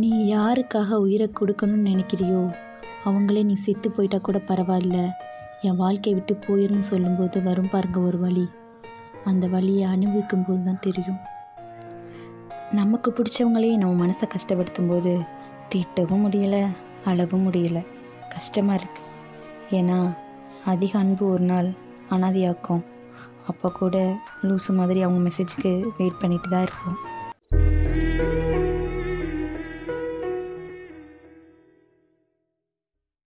நீ யாருக்காக உயிரை கொடுக்கணும்னு நினைக்கிறியோ? அவங்களே நீ செத்து போயிட்டா கூட பரவாயில்ல. என் வாழ்க்கையை விட்டு போயிருன்னு சொல்லும்போது வரும் பாருங்க ஒரு வழி அந்த வழியை அனுபவிக்கும் போது தான் தெரியும். நமக்கு பிடிச்சவங்களே நம்ம மனசை கஷ்டப்படுத்தும் போது திட்டவும் முடியலை அளவும் முடியலை. கஷ்டமாக இருக்குது ஏன்னா அதிக அன்பு ஒரு நாள் அனாதையாக்கும். அப்போ கூட லூசு மாதிரி அவங்க மெசேஜுக்கு வெயிட் பண்ணிட்டு தான் இருப்போம்.